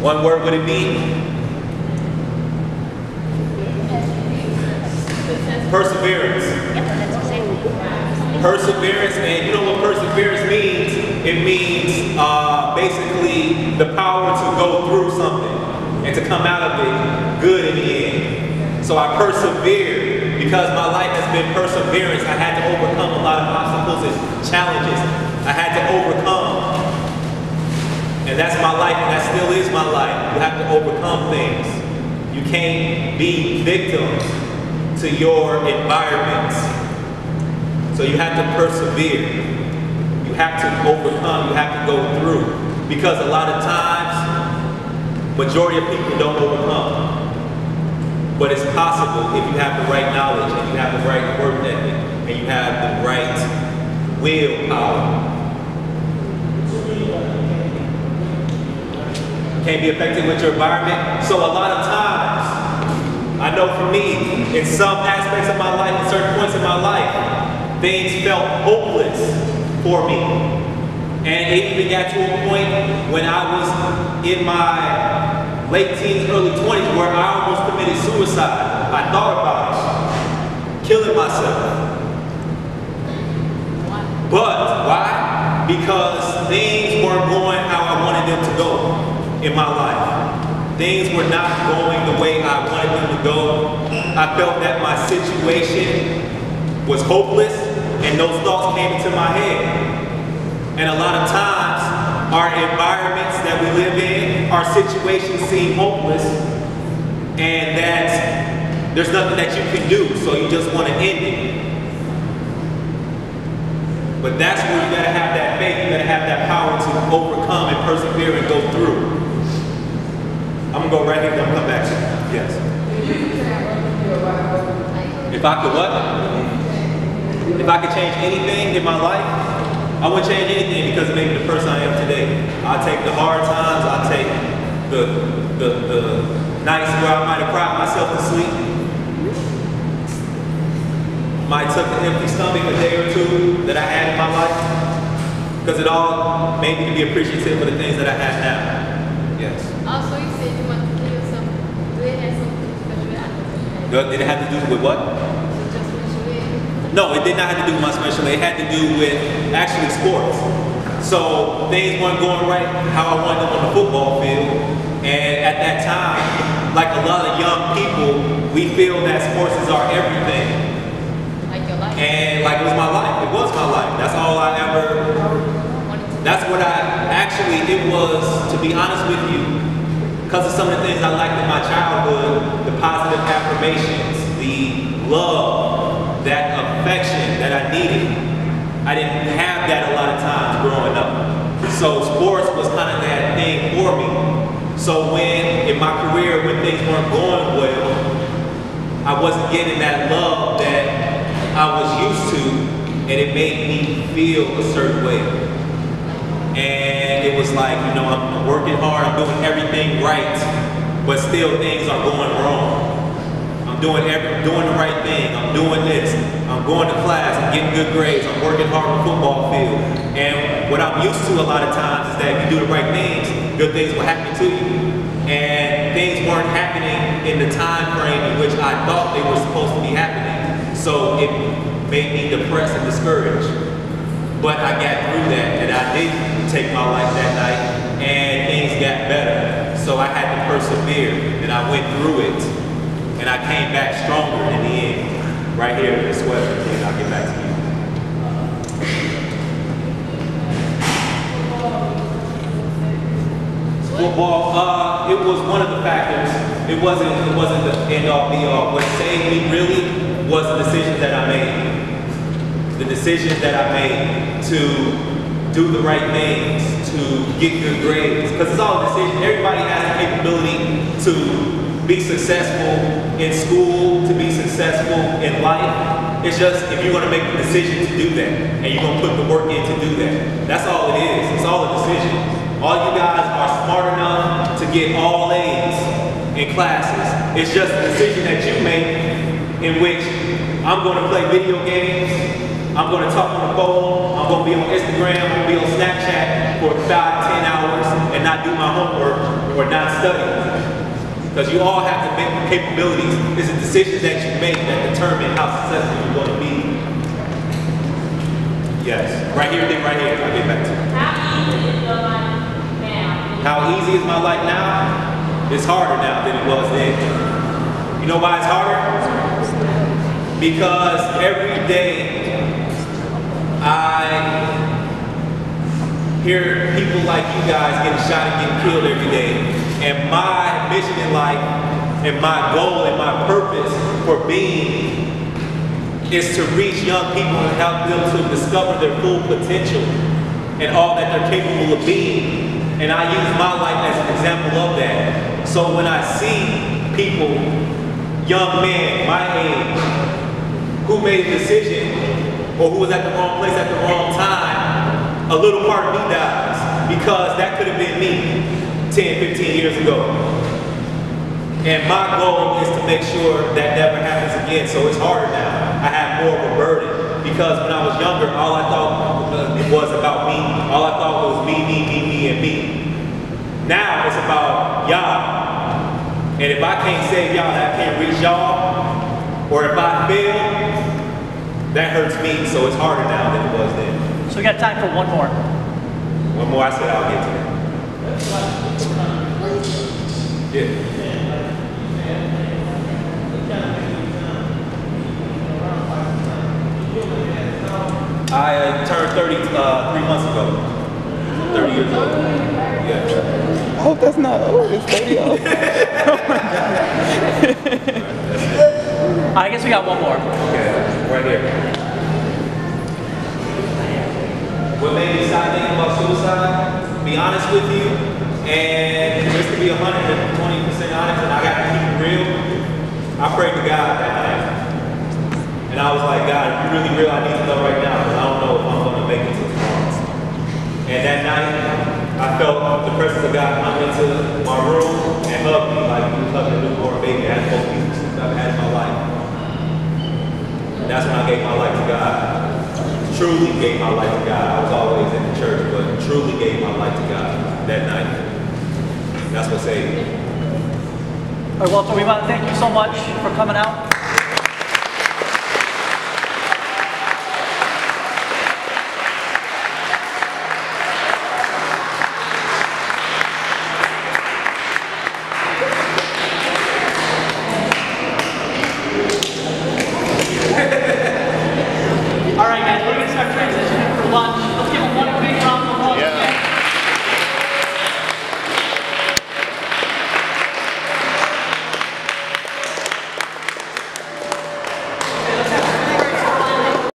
One word would it be? Perseverance. Perseverance, and you know what perseverance means? It means uh, basically the power to go through something and to come out of it good in the end. So I persevered because my life has been perseverance. I had to overcome a lot of obstacles and challenges. I had to overcome. And that's my life, and that still is my life. You have to overcome things. You can't be victims to your environments. So you have to persevere. You have to overcome. You have to go through. Because a lot of times, majority of people don't overcome. But it's possible if you have the right knowledge and you have the right work ethic and you have the right willpower. Can't be affected with your environment. So a lot of times, I know for me, in some aspects of my life, in certain points in my life, things felt hopeless for me. And it even got to a point when I was in my late teens, early 20s, where I almost committed suicide. I thought about it, killing myself. But why? Because things weren't going how I wanted them to go in my life. Things were not going the way I wanted them to go. I felt that my situation was hopeless and those thoughts came into my head. And a lot of times, our environments that we live in, our situations seem hopeless and that there's nothing that you can do, so you just want to end it. But that's where you gotta have that faith, you gotta have that power to overcome and persevere and go through. Gonna go right here, I'm come back. Yes. If I could what? If I could change anything in my life, I wouldn't change anything because me the person I am today. I take the hard times, I take the the the nights where I might have cried myself to sleep. Might took the empty stomach a day or two that I had in my life. Because it all made me to be appreciative of the things that I have now. Yes. Oh, also, you said you want to kill. Do it have something special? Did it have to do with what? Just special ed. No, it did not have to do with my special. It had to do with actually sports. So things weren't going right how I wanted them on the football field. And at that time, like a lot of young people, we feel that sports is our everything. Like your life. And like it was my life. It was my life. That's all I ever, that's what I, actually it was, to be honest with you, because of some of the things I liked in my childhood, the positive affirmations, the love, that affection that I needed. I didn't have that a lot of times growing up. So sports was kind of that thing for me. So when, in my career, when things weren't going well, I wasn't getting that love that I was used to, and it made me feel a certain way. Was like, you know, I'm, I'm working hard, I'm doing everything right, but still things are going wrong. I'm doing every, doing the right thing. I'm doing this. I'm going to class. I'm getting good grades. I'm working hard on the football field. And what I'm used to a lot of times is that if you do the right things, good things will happen to you. And things weren't happening in the time frame in which I thought they were supposed to be happening. So it made me depressed and discouraged. But I got through that, and I did take my life that night, and things got better. So I had to persevere, and I went through it, and I came back stronger in the end. Right here in this sweater, and I'll get back to you. Football, uh, it was one of the factors. It wasn't, it wasn't the end all be all. What saved me really was the decisions that I made. The decisions that I made to do the right things, to get good grades. Because it's all a decision. Everybody has the capability to be successful in school, to be successful in life. It's just if you're gonna make the decision to do that, and you're gonna put the work in to do that. That's all it is. It's all a decision. All you guys are smart enough to get all A's in classes. It's just a decision that you make in which I'm going to play video games, I'm going to talk on the phone, I'm going to be on Instagram, I'm going to be on Snapchat for five, ten hours, and not do my homework or not study. Because you all have to make the capabilities. It's the decisions that you make that determine how successful you're going to be. Yes, right here, then right here. I'll get back to it. How easy is your life now? How easy is my life now? It's harder now than it was then. You know why it's harder? Because every day I hear people like you guys getting shot and getting killed every day. And my mission in life and my goal and my purpose for being is to reach young people and help them to discover their full potential and all that they're capable of being. And I use my life as an example of that. So when I see people, young men my age, who made a decision or who was at the wrong place at the wrong time, a little part of me dies because that could have been me 10, 15 years ago. And my goal is to make sure that never happens again. So it's harder now. I have more of a burden because when I was younger, all I thought uh, was about me. All I thought was me, me, me, me, and me. Now it's about y'all. And if I can't save y'all, I can't reach y'all, or if I fail, that hurts me. So it's harder now than it was then. So we got time for one more. One more, I said I'll get to that. Yeah. I uh, turned 30 uh, three months ago. 30 years old. Yeah. I hope that's not old. It's 30 old. I guess we got one more. Okay, honest with you, and just to be 120% honest, and I got to keep it real, I prayed to God that night. And I was like, God, if you really real, I need to know right now, because I don't know if I'm going to make it to tomorrow. And that night, I felt the presence of God come into my room and hug me like was hugging a newborn baby. I had peaceful sleep I've had in my life. And that's when I gave my life to God. Truly gave my life to God. I was always in the church, but truly gave my life to God that night. That's. All right, Walter, we want to thank you so much for coming out.